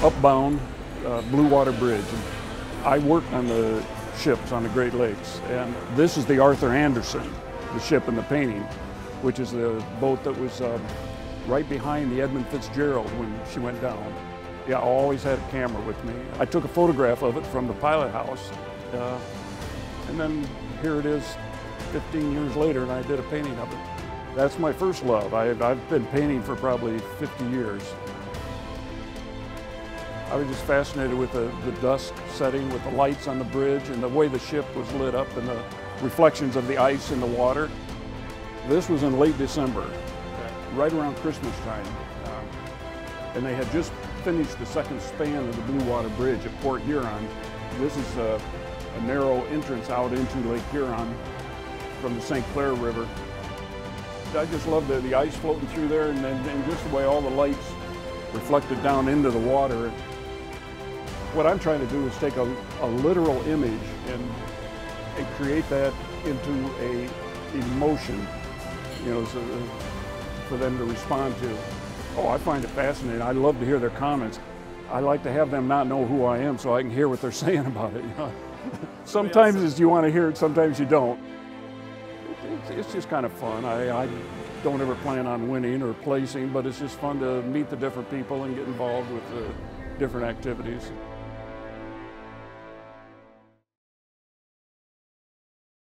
upbound uh, Blue Water Bridge. I worked on the ships on the Great Lakes, and this is the Arthur Anderson, the ship in the painting, which is the boat that was uh, right behind the Edmund Fitzgerald when she went down. Yeah, I always had a camera with me. I took a photograph of it from the pilot house, uh, and then here it is 15 years later, and I did a painting of it. That's my first love. I, I've been painting for probably 50 years. I was just fascinated with the, the dusk setting, with the lights on the bridge, and the way the ship was lit up, and the reflections of the ice in the water. This was in late December, right around Christmas time. Um, and they had just finished the second span of the Blue Water Bridge at Port Huron. This is a, a narrow entrance out into Lake Huron from the St. Clair River. I just love the, the ice floating through there and, then and just the way all the lights reflected down into the water. What I'm trying to do is take a, a literal image and, and create that into a emotion, you know, so, for them to respond to. Oh, I find it fascinating. I love to hear their comments. I like to have them not know who I am so I can hear what they're saying about it. You know? sometimes you want to hear it, sometimes you don't it's just kind of fun. I, I don't ever plan on winning or placing, but it's just fun to meet the different people and get involved with the different activities.